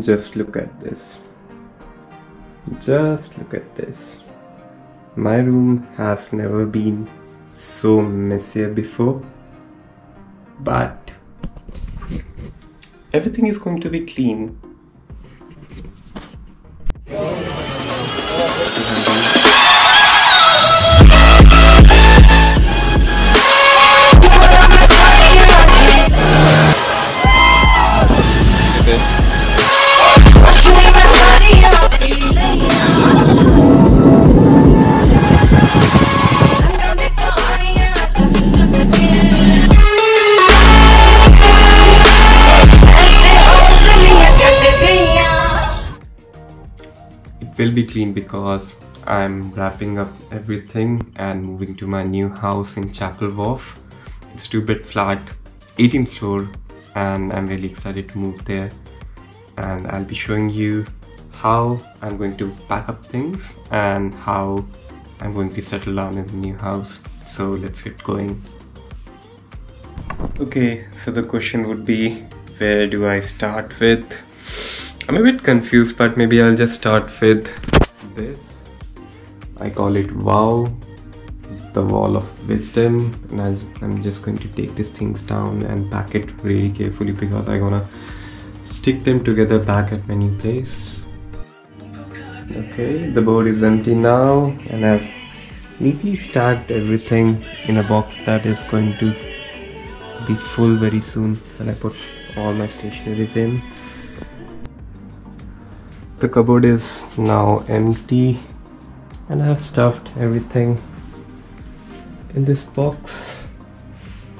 Just look at this. Just look at this. My room has never been so messier before, but everything is going to be clean. Will be clean because I'm wrapping up everything and moving to my new house in Chapel Wharf. It's two bed flat, 18th floor, and I'm really excited to move there. And I'll be showing you how I'm going to pack up things and how I'm going to settle down in the new house. So let's get going. Okay, so the question would be where do I start with? I'm a bit confused, but maybe I'll just start with this. I call it Wow, the wall of wisdom, and i am just going to take these things down and pack it really carefully because I'm gonna stick them together back at my new place. Okay, the board is empty now, and I've neatly stacked everything in a box that is going to be full very soon and I put all my stationaries in the cupboard is now empty and I have stuffed everything in this box.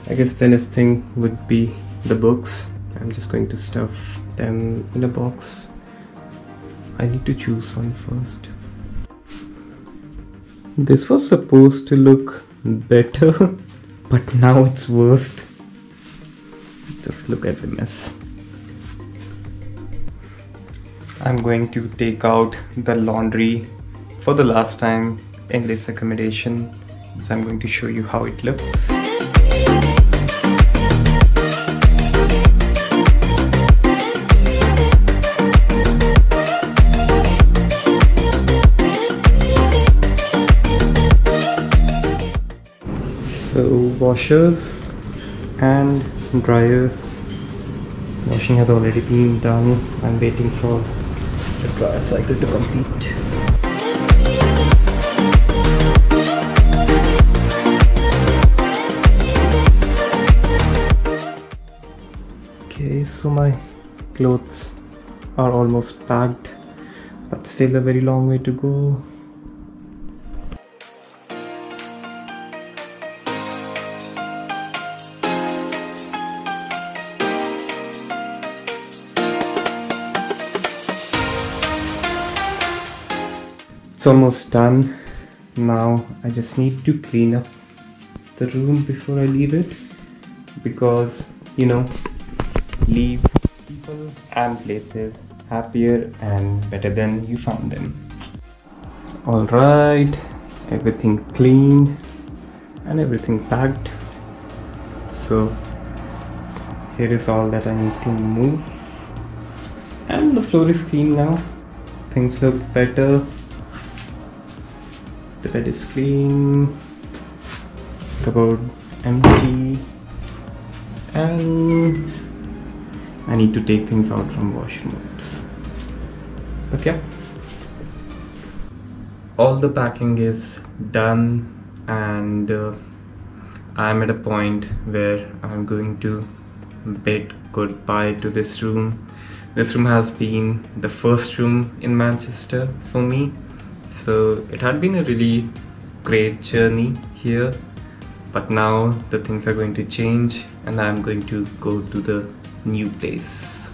I guess the next thing would be the books. I'm just going to stuff them in a box. I need to choose one first. This was supposed to look better but now it's worst. Just look at the mess I'm going to take out the laundry for the last time in this accommodation. So I'm going to show you how it looks. So washers and dryers. Washing has already been done. I'm waiting for the dryer cycle to complete. Okay, so my clothes are almost packed, but still a very long way to go. It's almost done. Now I just need to clean up the room before I leave it because you know leave people and places happier and better than you found them. Alright everything cleaned and everything packed. So here is all that I need to move. And the floor is clean now. Things look better the bed is clean. Cupboard empty. And I need to take things out from washrooms but yeah. All the packing is done and uh, I'm at a point where I'm going to bid goodbye to this room. This room has been the first room in Manchester for me so it had been a really great journey here but now the things are going to change and I'm going to go to the new place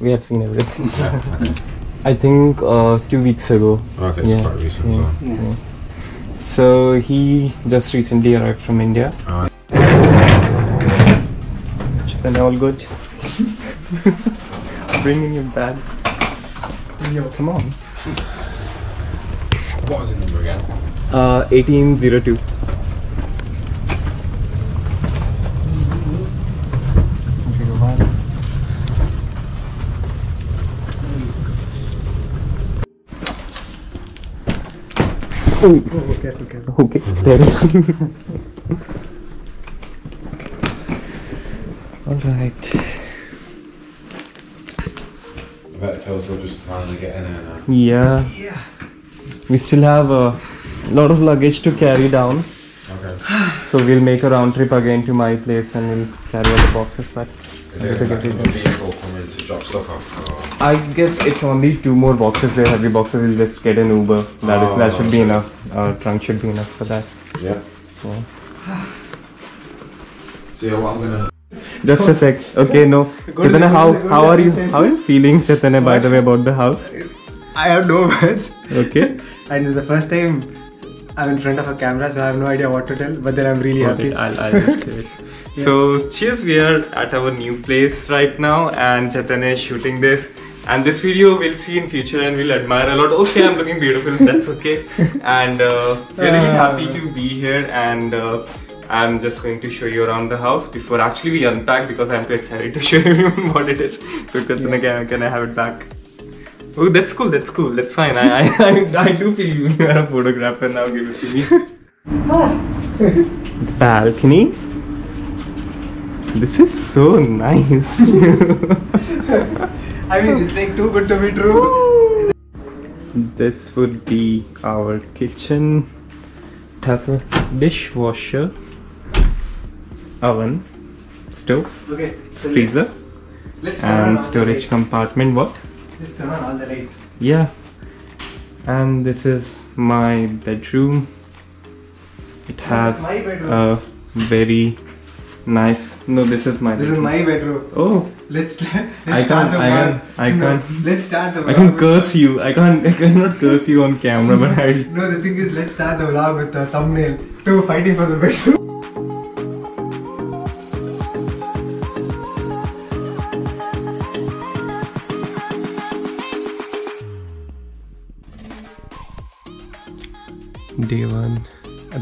we have seen everything I think uh, two weeks ago Okay, Yeah, it's quite recent. yeah. as well. Yeah. So he just recently arrived from India. Uh, then all good. Bringing your bag. Yo, come on. What was the number again? Uh, 1802. Oh, careful, careful. Okay, there is. Alright. I bet it feels good just finally get in here now. Yeah. Yeah. We still have a lot of luggage to carry down. Okay. So we'll make a round trip again to my place and we'll carry all the boxes but Is better like a vehicle coming to drop stuff off? I guess it's only two more boxes there, heavy boxes, we'll just get an Uber. That is that oh, should be Oh, enough. Our trunk should be enough for that. Yeah. Yeah. So yeah, what I'm gonna. Just a sec. Okay, no. Chaitanya, how go to the- how are you? go to the- How are you feeling, Chaitanya? By the way, about the house. I have no words. Okay. And it's the first time I'm in front of a camera, so I have no idea what to tell. But then I'm really Got happy. it. I'll, I'll just it. So, cheers, we are at our new place right now, and Chaitanya is shooting this. And this video we'll see in future and we'll admire a lot. Okay, I'm looking beautiful, that's okay. And uh, we're really Ah. happy to be here, and uh, I'm just going to show you around the house before actually we unpack because I'm too excited to show everyone what it is. So, Chaitanya, can, can I have it back? Oh, that's cool, that's cool, that's fine. I, I, I, I do feel you, you are a photographer now, give it to me. balcony. This is so nice. I mean, it's like too good to be true. this would be our kitchen. It has a dishwasher, oven, stove, Okay. So freezer, Let's and storage compartment. What? Let's turn on all the lights. Yeah. And this is my bedroom. It has my bedroom. a very nice. No, this is my. This is bedroom. my bedroom. Oh, Let's, let's I start can't- the I can't- I No, can't. Let's start the vlog. I can curse you. I can't. I cannot curse you on camera, but I. No, the thing is, let's start the vlog with the thumbnail. Two fighting for the bedroom.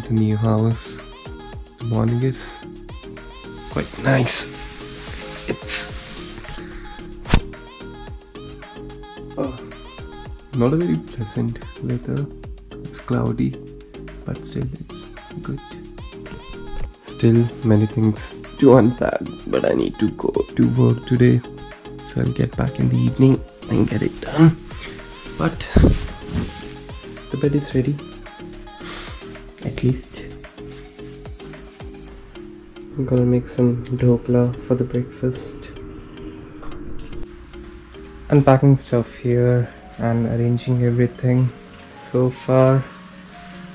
The new house. The morning is quite nice. It's uh, not a very pleasant weather. It's cloudy, but still it's good. Still many things to unpack, but I need to go to work today, so I'll get back in the evening and get it done. But the bed is ready at least. I'm gonna make some dhokla for the breakfast. Unpacking stuff here and arranging everything. So far,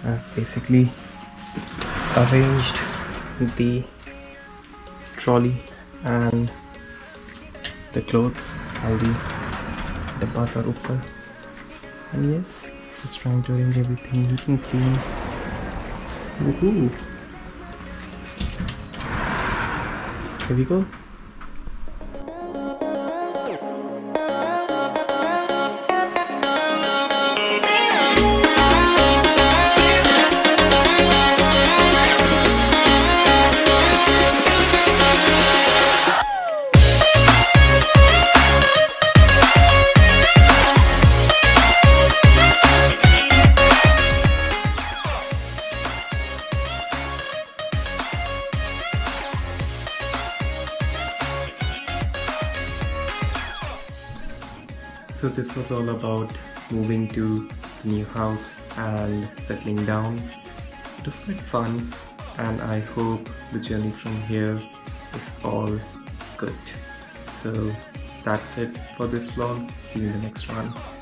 I've basically arranged the trolley and the clothes. All the dabbas are open. And yes, just trying to arrange everything neat and clean. Woohoo! Here we go. So this was all about moving to the new house and settling down. It was quite fun and I hope the journey from here is all good. So that's it for this vlog. See you in the next one.